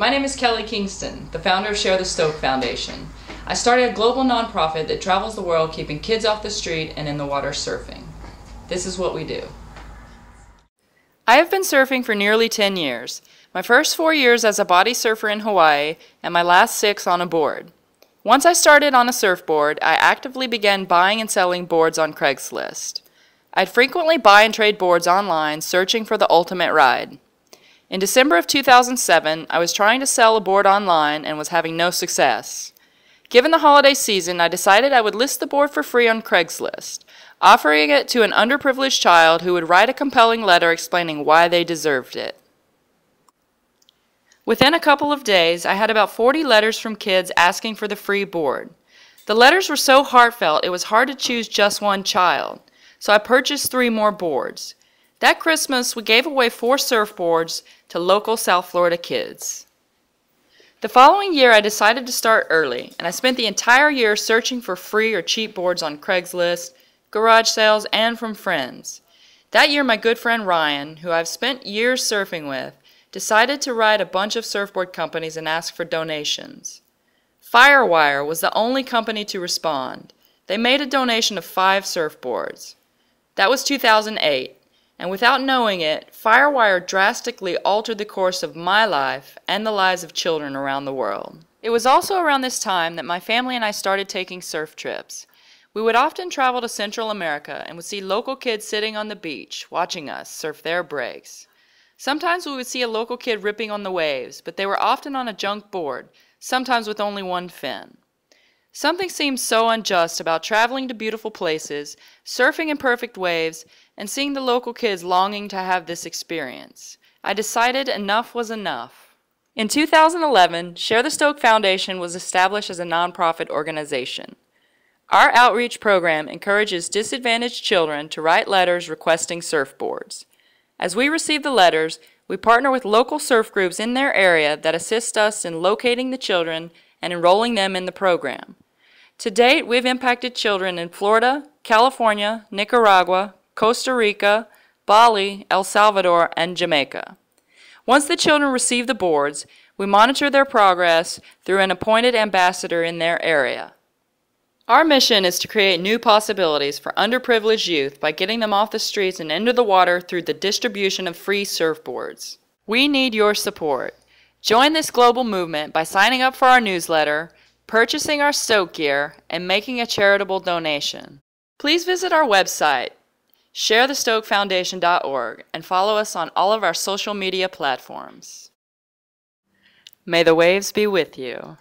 My name is Kelly Kingston, the founder of Share the Stoke Foundation. I started a global nonprofit that travels the world keeping kids off the street and in the water surfing. This is what we do. I have been surfing for nearly 10 years. My first four years as a body surfer in Hawaii, and my last six on a board. Once I started on a surfboard, I actively began buying and selling boards on Craigslist. I'd frequently buy and trade boards online, searching for the ultimate ride. In December of 2007, I was trying to sell a board online and was having no success. Given the holiday season, I decided I would list the board for free on Craigslist, offering it to an underprivileged child who would write a compelling letter explaining why they deserved it. Within a couple of days, I had about 40 letters from kids asking for the free board. The letters were so heartfelt it was hard to choose just one child, so I purchased three more boards. That Christmas, we gave away four surfboards to local South Florida kids. The following year, I decided to start early, and I spent the entire year searching for free or cheap boards on Craigslist, garage sales, and from friends. That year, my good friend Ryan, who I've spent years surfing with, decided to write a bunch of surfboard companies and ask for donations. Firewire was the only company to respond. They made a donation of five surfboards. That was 2008, and without knowing it, Firewire drastically altered the course of my life and the lives of children around the world. It was also around this time that my family and I started taking surf trips. We would often travel to Central America and would see local kids sitting on the beach watching us surf their breaks. Sometimes we would see a local kid ripping on the waves, but they were often on a junk board, sometimes with only one fin. Something seemed so unjust about traveling to beautiful places, surfing in perfect waves, and seeing the local kids longing to have this experience. I decided enough was enough. In 2011, Share the Stoke Foundation was established as a nonprofit organization. Our outreach program encourages disadvantaged children to write letters requesting surfboards. As we receive the letters, we partner with local surf groups in their area that assist us in locating the children and enrolling them in the program. To date, we've impacted children in Florida, California, Nicaragua, Costa Rica, Bali, El Salvador, and Jamaica. Once the children receive the boards, we monitor their progress through an appointed ambassador in their area. Our mission is to create new possibilities for underprivileged youth by getting them off the streets and into the water through the distribution of free surfboards. We need your support. Join this global movement by signing up for our newsletter, purchasing our Stoke gear, and making a charitable donation. Please visit our website, sharethestokefoundation.org, and follow us on all of our social media platforms. May the waves be with you.